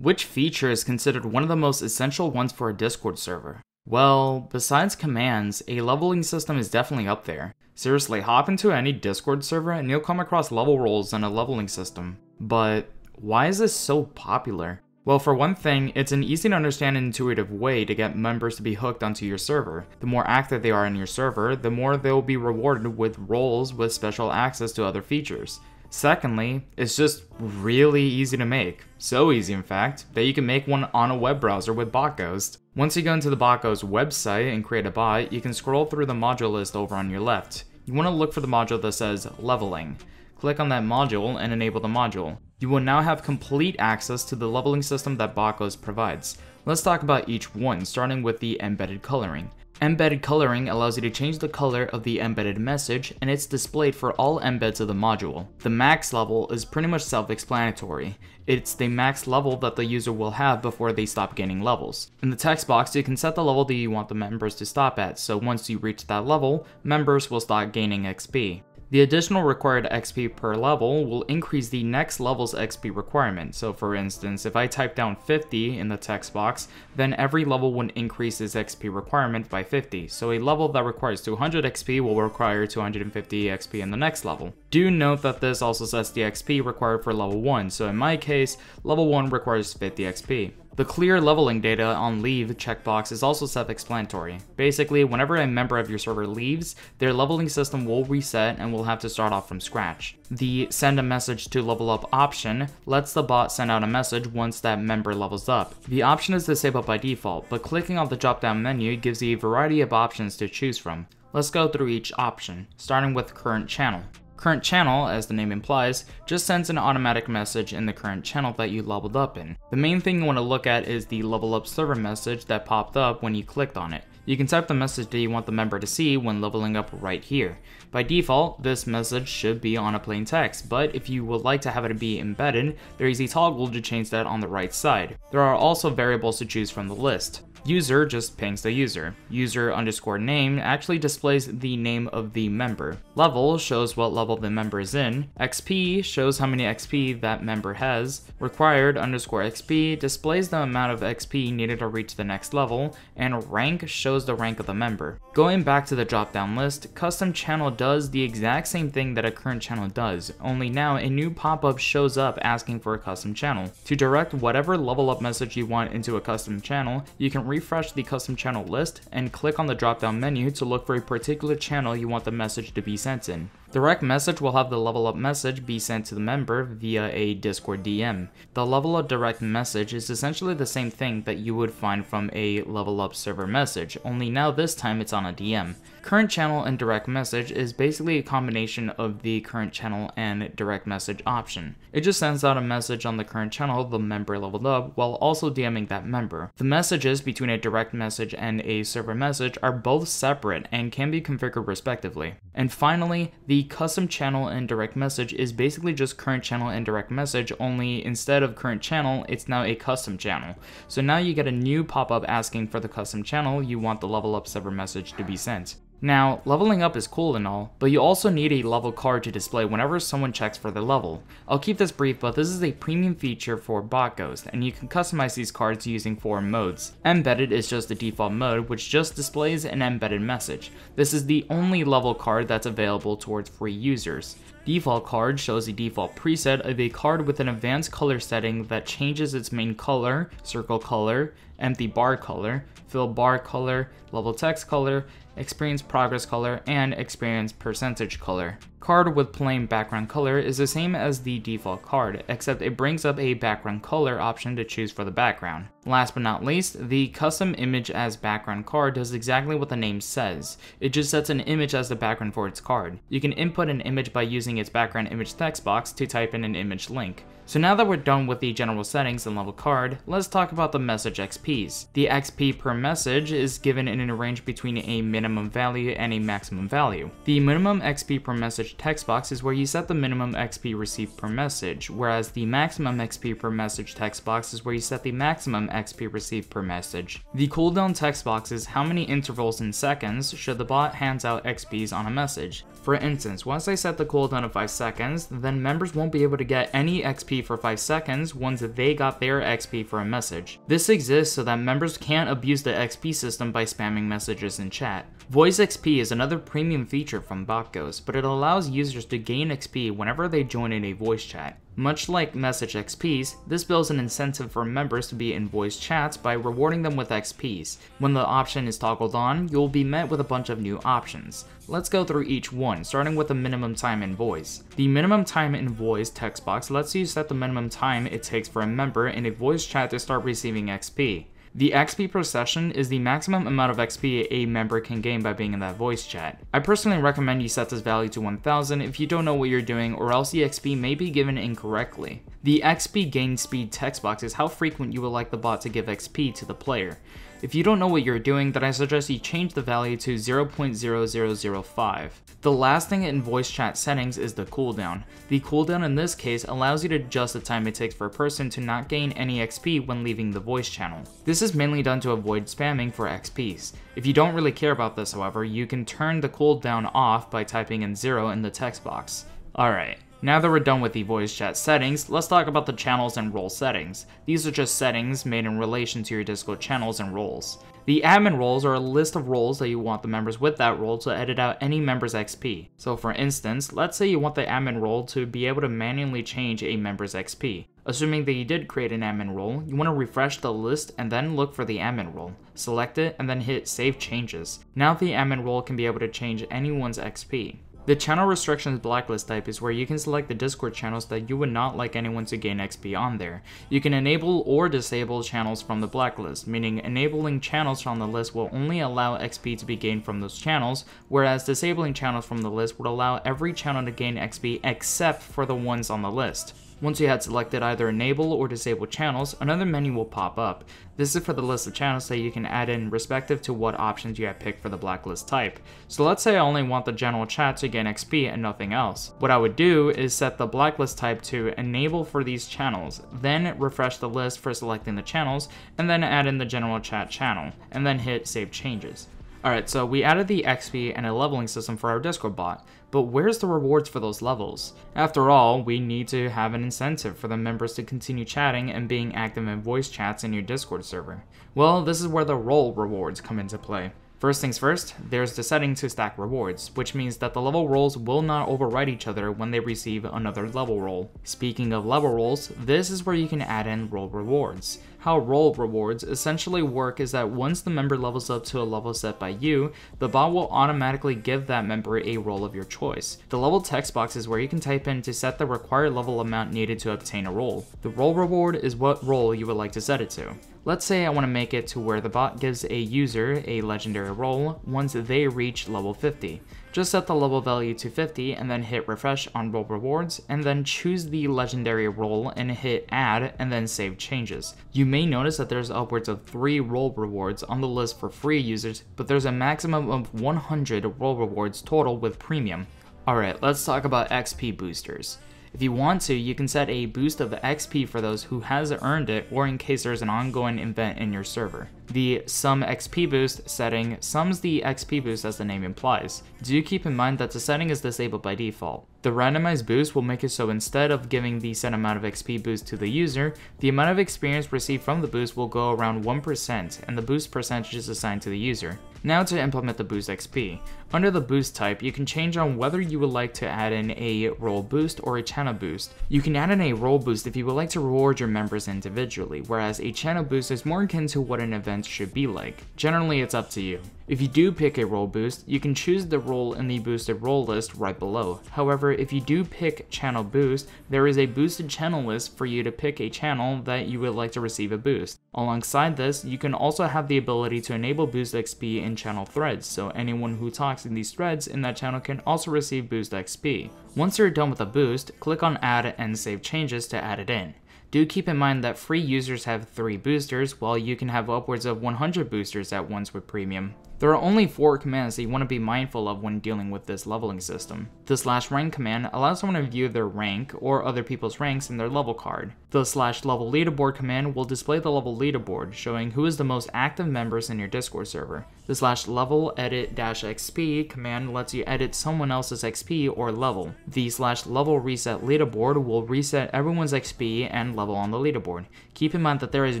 Which feature is considered one of the most essential ones for a Discord server? Well, besides commands, a leveling system is definitely up there. Seriously, hop into any Discord server and you'll come across level rules and a leveling system. But why is this so popular? Well, for one thing, it's an easy to understand and intuitive way to get members to be hooked onto your server. The more active they are in your server, the more they'll be rewarded with roles with special access to other features. Secondly, it's just really easy to make. So easy, in fact, that you can make one on a web browser with BotGhost. Once you go into the BotGhost website and create a bot, you can scroll through the module list over on your left. You want to look for the module that says Leveling. Click on that module and enable the module. You will now have complete access to the leveling system that BotGhost provides. Let's talk about each one, starting with the embedded coloring. Embedded coloring allows you to change the color of the embedded message and it's displayed for all embeds of the module. The max level is pretty much self-explanatory. It's the max level that the user will have before they stop gaining levels. In the text box, you can set the level that you want the members to stop at, so once you reach that level, members will start gaining XP. The additional required XP per level will increase the next level's XP requirement. So for instance, if I type down 50 in the text box, then every level would increase its XP requirement by 50. So a level that requires 200 XP will require 250 XP in the next level. Do note that this also sets the XP required for level 1, so in my case, level 1 requires 50 XP. The clear leveling data on leave checkbox is also self-explanatory. Basically, whenever a member of your server leaves, their leveling system will reset and will have to start off from scratch. The send a message to level up option lets the bot send out a message once that member levels up. The option is disabled by default, but clicking on the drop down menu gives you a variety of options to choose from. Let's go through each option, starting with current channel. Current channel, as the name implies, just sends an automatic message in the current channel that you leveled up in. The main thing you want to look at is the level up server message that popped up when you clicked on it. You can type the message that you want the member to see when leveling up right here. By default, this message should be on a plain text, but if you would like to have it be embedded, there is a toggle to change that on the right side. There are also variables to choose from the list. User just pings the user. User underscore name actually displays the name of the member. Level shows what level the member is in. XP shows how many XP that member has. Required underscore XP displays the amount of XP needed to reach the next level. And rank shows the rank of the member. Going back to the drop down list, custom channel does the exact same thing that a current channel does, only now a new pop-up shows up asking for a custom channel. To direct whatever level up message you want into a custom channel, you can refresh the custom channel list and click on the drop down menu to look for a particular channel you want the message to be sent in. Direct message will have the level up message be sent to the member via a Discord DM. The level up direct message is essentially the same thing that you would find from a level up server message, only now this time it's on a DM. Current channel and direct message is basically a combination of the current channel and direct message option. It just sends out a message on the current channel the member leveled up while also DMing that member. The messages between a direct message and a server message are both separate and can be configured respectively. And finally, the the custom channel and direct message is basically just current channel and direct message, only instead of current channel, it's now a custom channel. So now you get a new pop-up asking for the custom channel you want the level up server message to be sent. Now, leveling up is cool and all, but you also need a level card to display whenever someone checks for their level. I'll keep this brief, but this is a premium feature for BotGhost, and you can customize these cards using four modes. Embedded is just the default mode, which just displays an embedded message. This is the only level card that's available towards free users. Default card shows a default preset of a card with an advanced color setting that changes its main color, circle color, empty bar color, fill bar color, level text color, experience progress color, and experience percentage color. Card with plain background color is the same as the default card, except it brings up a background color option to choose for the background. Last but not least, the custom image as background card does exactly what the name says. It just sets an image as the background for its card. You can input an image by using its background image text box to type in an image link. So now that we're done with the general settings and level card, let's talk about the message XPs. The XP per message is given in a range between a minimum value and a maximum value. The minimum XP per message message text box is where you set the minimum XP received per message, whereas the maximum XP per message text box is where you set the maximum XP received per message. The cooldown text box is how many intervals in seconds should the bot hands out XPs on a message. For instance, once I set the cooldown of 5 seconds, then members won't be able to get any XP for 5 seconds once they got their XP for a message. This exists so that members can't abuse the XP system by spamming messages in chat. Voice XP is another premium feature from BotGhost, but it allows users to gain XP whenever they join in a voice chat. Much like Message XPs, this builds an incentive for members to be in voice chats by rewarding them with XPs. When the option is toggled on, you'll be met with a bunch of new options. Let's go through each one, starting with the minimum time in voice. The minimum time in voice text box lets you set the minimum time it takes for a member in a voice chat to start receiving XP. The XP per session is the maximum amount of XP a member can gain by being in that voice chat. I personally recommend you set this value to 1000 if you don't know what you're doing or else the XP may be given incorrectly. The XP gain speed text box is how frequent you would like the bot to give XP to the player. If you don't know what you're doing, then I suggest you change the value to 0.0005. The last thing in voice chat settings is the cooldown. The cooldown in this case allows you to adjust the time it takes for a person to not gain any XP when leaving the voice channel. This is mainly done to avoid spamming for XPs. If you don't really care about this however, you can turn the cooldown off by typing in 0 in the text box. Alright, now that we're done with the voice chat settings, let's talk about the channels and role settings. These are just settings made in relation to your Discord channels and roles. The admin roles are a list of roles that you want the members with that role to edit out any member's XP. So for instance, let's say you want the admin role to be able to manually change a member's XP. Assuming that you did create an admin role, you want to refresh the list and then look for the admin role. Select it and then hit save changes. Now the admin role can be able to change anyone's XP. The channel restrictions blacklist type is where you can select the Discord channels that you would not like anyone to gain XP on there. You can enable or disable channels from the blacklist, meaning enabling channels from the list will only allow XP to be gained from those channels, whereas disabling channels from the list would allow every channel to gain XP except for the ones on the list. Once you had selected either enable or disable channels, another menu will pop up. This is for the list of channels that you can add in respective to what options you have picked for the blacklist type. So let's say I only want the general chat to gain XP and nothing else. What I would do is set the blacklist type to enable for these channels, then refresh the list for selecting the channels, and then add in the general chat channel, and then hit save changes. Alright, so we added the XP and a leveling system for our Discord bot, but where's the rewards for those levels? After all, we need to have an incentive for the members to continue chatting and being active in voice chats in your Discord server. Well, this is where the role rewards come into play. First things first, there's the setting to stack rewards, which means that the level roles will not override each other when they receive another level role. Speaking of level roles, this is where you can add in role rewards. How role rewards essentially work is that once the member levels up to a level set by you, the bot will automatically give that member a role of your choice. The level text box is where you can type in to set the required level amount needed to obtain a role. The role reward is what role you would like to set it to. Let's say I want to make it to where the bot gives a user a legendary role once they reach level 50. Just set the level value to 50 and then hit refresh on role rewards and then choose the legendary role and hit add and then save changes. You may notice that there's upwards of 3 role rewards on the list for free users, but there's a maximum of 100 role rewards total with premium. Alright, let's talk about XP boosters. If you want to, you can set a boost of XP for those who has earned it or in case there's an ongoing event in your server. The sum XP boost setting sums the XP boost as the name implies. Do keep in mind that the setting is disabled by default. The randomized boost will make it so instead of giving the set amount of XP boost to the user, the amount of experience received from the boost will go around 1% and the boost percentage is assigned to the user. Now to implement the boost XP. Under the boost type, you can change on whether you would like to add in a role boost or a channel boost. You can add in a role boost if you would like to reward your members individually, whereas a channel boost is more akin to what an event should be like. Generally, it's up to you. If you do pick a role boost, you can choose the role in the boosted role list right below. However, if you do pick channel boost, there is a boosted channel list for you to pick a channel that you would like to receive a boost. Alongside this, you can also have the ability to enable boost XP in channel threads, so anyone who talks in these threads in that channel can also receive boost XP. Once you're done with a boost, click on add and save changes to add it in. Do keep in mind that free users have 3 boosters, while you can have upwards of 100 boosters at once with premium. There are only four commands that you want to be mindful of when dealing with this leveling system. The slash rank command allows someone to view their rank or other people's ranks in their level card. The slash level leaderboard command will display the level leaderboard, showing who is the most active members in your Discord server. The slash level edit dash XP command lets you edit someone else's XP or level. The slash level reset leaderboard will reset everyone's XP and level on the leaderboard. Keep in mind that there is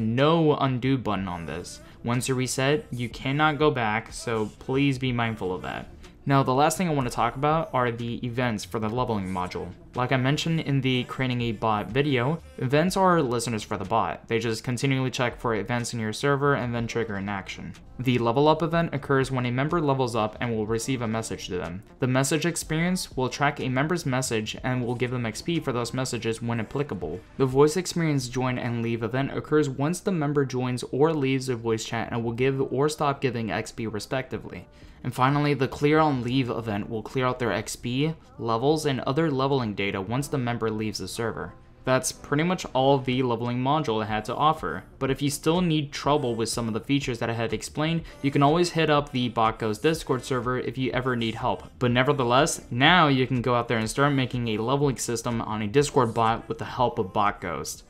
no undo button on this. Once you reset, you cannot go back, so please be mindful of that. Now, the last thing I want to talk about are the events for the leveling module. Like I mentioned in the creating a bot video, events are listeners for the bot. They just continually check for events in your server and then trigger an action. The level up event occurs when a member levels up and will receive a message to them. The message experience will track a member's message and will give them XP for those messages when applicable. The voice experience join and leave event occurs once the member joins or leaves a voice chat and will give or stop giving XP respectively. And finally, the clear on leave event will clear out their XP, levels, and other leveling data once the member leaves the server. That's pretty much all the leveling module it had to offer, but if you still need trouble with some of the features that I had explained, you can always hit up the BotGhost Discord server if you ever need help. But nevertheless, now you can go out there and start making a leveling system on a Discord bot with the help of BotGhost.